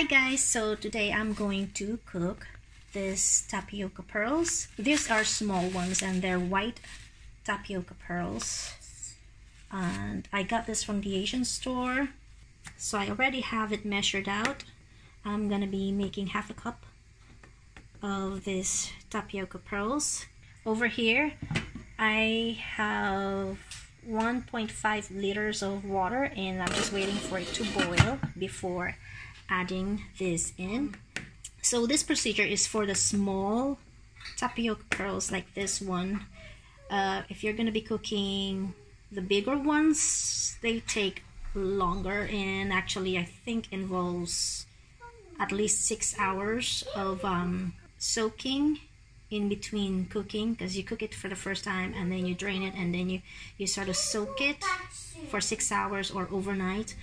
Hi guys, so today I'm going to cook this tapioca pearls. These are small ones and they're white tapioca pearls. And I got this from the Asian store. So I already have it measured out. I'm gonna be making half a cup of this tapioca pearls. Over here, I have 1.5 liters of water and I'm just waiting for it to boil before adding this in. So this procedure is for the small tapioca pearls like this one. Uh, if you're going to be cooking the bigger ones, they take longer and actually I think involves at least six hours of um, soaking in between cooking because you cook it for the first time and then you drain it and then you you sort of soak it for six hours or overnight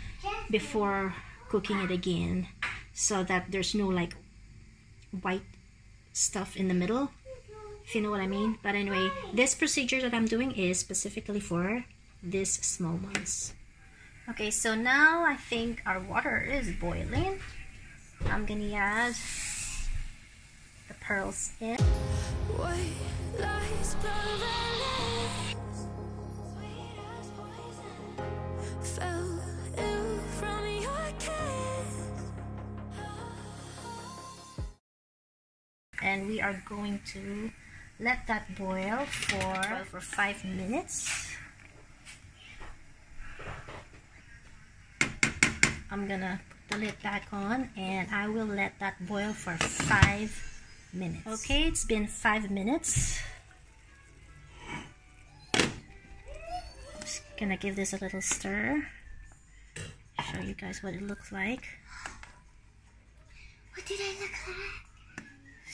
before cooking it again so that there's no like white stuff in the middle if you know what I mean. But anyway this procedure that I'm doing is specifically for these small ones. Okay so now I think our water is boiling. I'm gonna add the pearls in and we are going to let that boil for for five minutes. I'm gonna put the lid back on and I will let that boil for five minutes. Okay. It's been five minutes. I'm just gonna give this a little stir. Show you guys what it looks like. What did I look like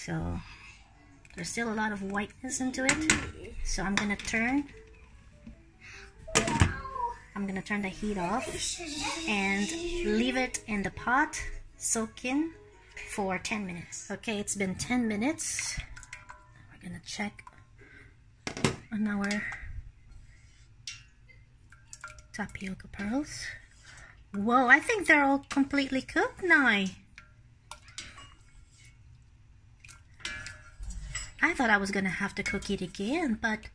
so there's still a lot of whiteness into it. So I'm gonna turn I'm gonna turn the heat off and leave it in the pot soaking for 10 minutes. Okay it's been 10 minutes. We're gonna check on our tapioca pearls. Whoa I think they're all completely cooked now I thought I was gonna have to cook it again, but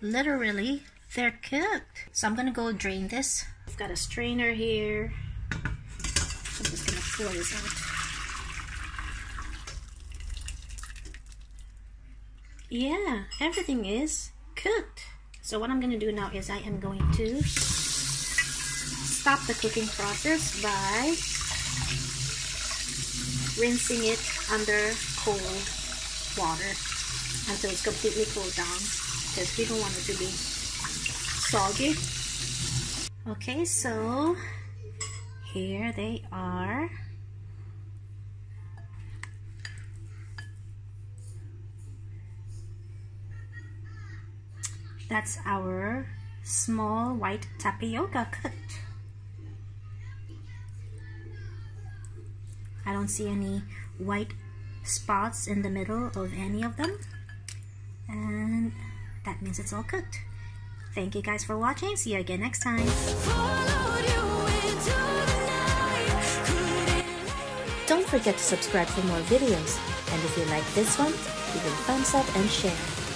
literally they're cooked. So I'm gonna go drain this. I've got a strainer here. I'm just gonna pour this out. Yeah, everything is cooked. So what I'm gonna do now is I am going to stop the cooking process by rinsing it under cold water until it's completely cooled down because we don't want it to be soggy. Okay, so here they are. That's our small white tapioca cooked. I don't see any white spots in the middle of any of them. And that means it's all cooked. Thank you guys for watching. See you again next time. Don't forget to subscribe for more videos. And if you like this one give it a thumbs up and share